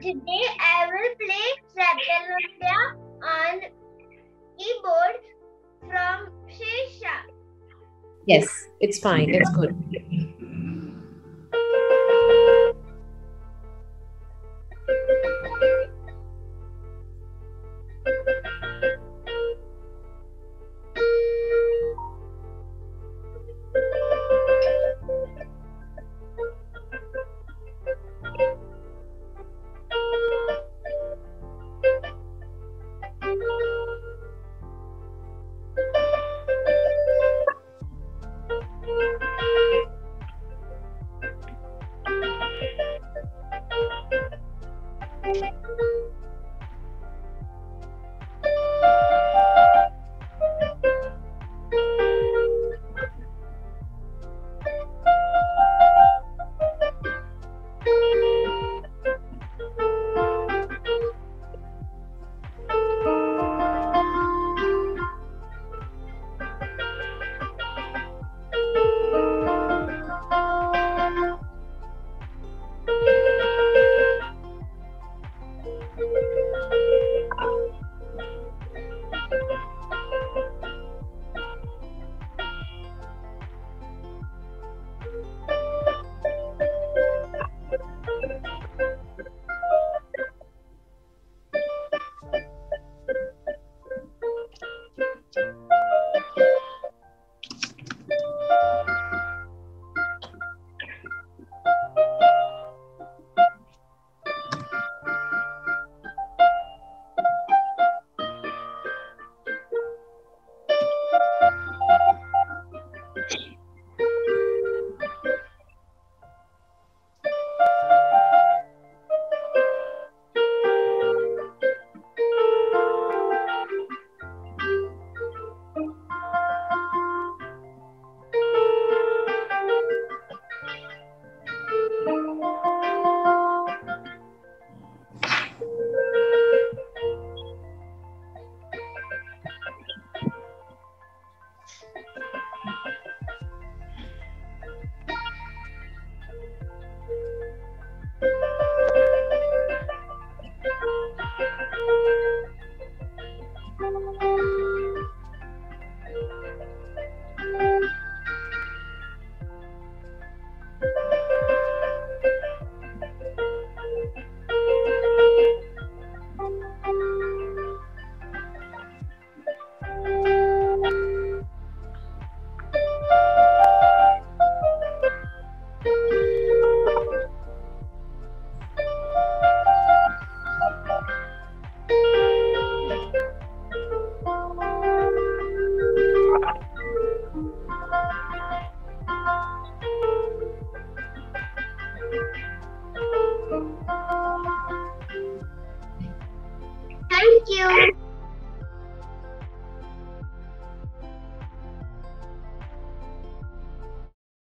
Today I will play Ratanatrya on keyboard from Shesha. Yes, it's fine. It's good.